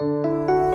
you